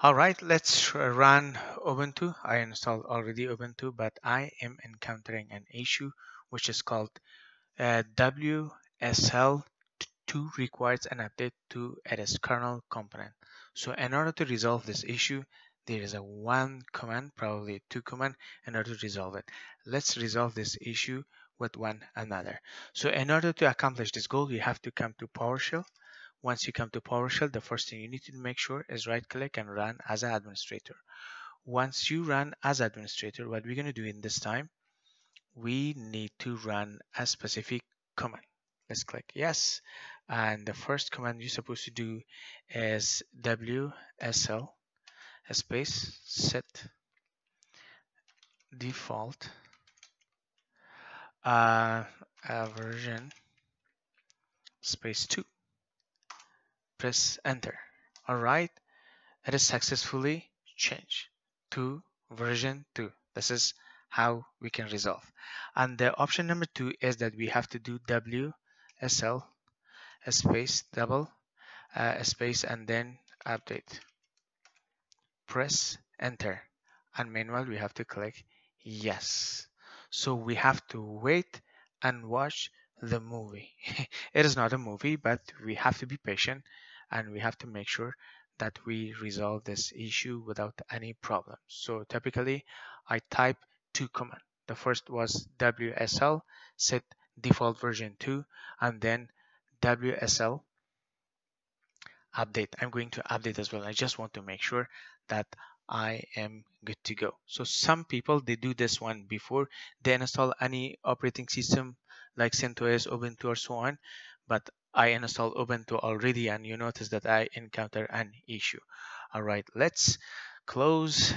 All right, let's run Ubuntu. I installed already Ubuntu, but I am encountering an issue which is called uh, WSL2 requires an update to its kernel component. So in order to resolve this issue, there is a one command, probably two command in order to resolve it. Let's resolve this issue with one another. So in order to accomplish this goal, you have to come to PowerShell once you come to PowerShell, the first thing you need to make sure is right click and run as an administrator. Once you run as administrator, what we're going to do in this time, we need to run a specific command. Let's click yes. And the first command you're supposed to do is WSL space set default uh, version space 2 press enter. Alright, it is successfully changed to version 2. This is how we can resolve. And the option number 2 is that we have to do WSL space double uh, space and then update. Press enter and meanwhile we have to click yes. So we have to wait and watch the movie. it is not a movie, but we have to be patient and we have to make sure that we resolve this issue without any problem. So typically I type two command. The first was WSL set default version 2 and then WSL update. I'm going to update as well. I just want to make sure that I am good to go. So some people they do this one before they install any operating system like CentOS, Ubuntu or so on. But I installed Ubuntu already and you notice that I encounter an issue. All right, let's close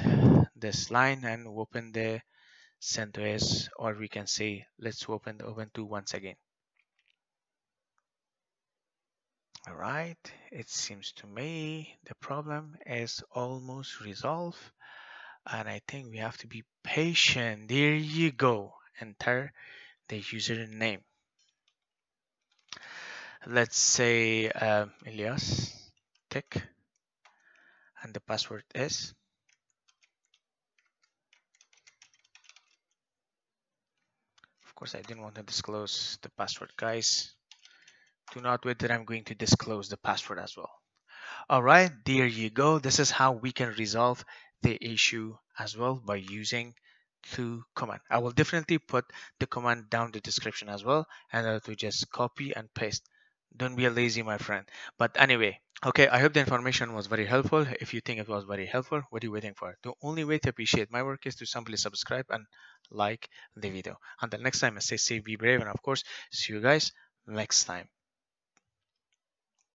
this line and open the CentOS or we can say let's open the Ubuntu once again. All right, it seems to me the problem is almost resolved and I think we have to be patient. There you go. Enter the username let's say uh, Elyas Tech and the password is? Of course I didn't want to disclose the password guys. Do not wait that I'm going to disclose the password as well. All right there you go. This is how we can resolve the issue as well by using to command. I will definitely put the command down the description as well and I will just copy and paste don't be a lazy my friend. But anyway okay i hope the information was very helpful. If you think it was very helpful what are you waiting for? The only way to appreciate my work is to simply subscribe and like the video. Until next time stay safe be brave and of course see you guys next time